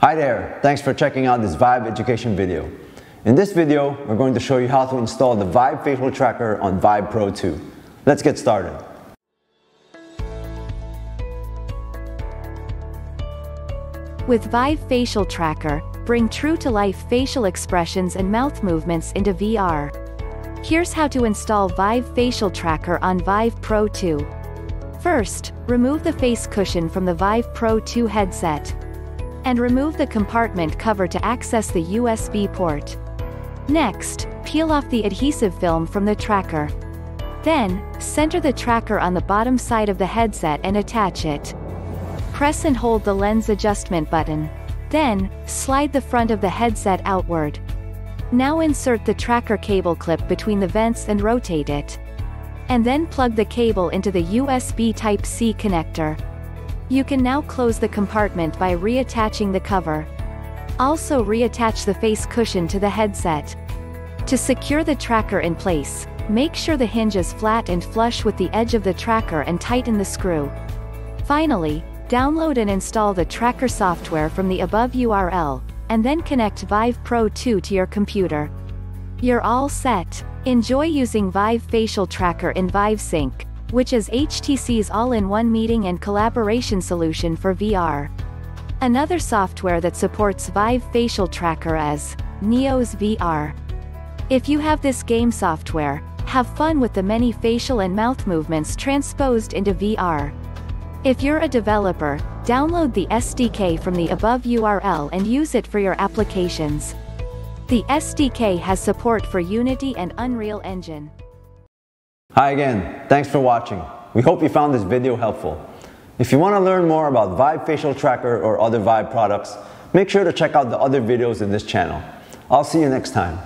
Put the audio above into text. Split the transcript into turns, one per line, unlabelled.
Hi there, thanks for checking out this Vive education video. In this video, we're going to show you how to install the Vive Facial Tracker on Vive Pro 2. Let's get started.
With Vive Facial Tracker, bring true-to-life facial expressions and mouth movements into VR. Here's how to install Vive Facial Tracker on Vive Pro 2. First, remove the face cushion from the Vive Pro 2 headset. And remove the compartment cover to access the USB port. Next, peel off the adhesive film from the tracker. Then, center the tracker on the bottom side of the headset and attach it. Press and hold the lens adjustment button. Then, slide the front of the headset outward. Now insert the tracker cable clip between the vents and rotate it. And then plug the cable into the USB Type-C connector. You can now close the compartment by reattaching the cover. Also reattach the face cushion to the headset. To secure the tracker in place, make sure the hinge is flat and flush with the edge of the tracker and tighten the screw. Finally, download and install the tracker software from the above URL, and then connect Vive Pro 2 to your computer. You're all set. Enjoy using Vive Facial Tracker in Vive Sync, which is HTC's all-in-one meeting and collaboration solution for VR. Another software that supports Vive Facial Tracker is Neos VR. If you have this game software, have fun with the many facial and mouth movements transposed into VR. If you're a developer, download the SDK from the above URL and use it for your applications. The SDK has support for Unity and Unreal Engine.
Hi again, thanks for watching. We hope you found this video helpful. If you want to learn more about Vive Facial Tracker or other Vive products, make sure to check out the other videos in this channel. I'll see you next time.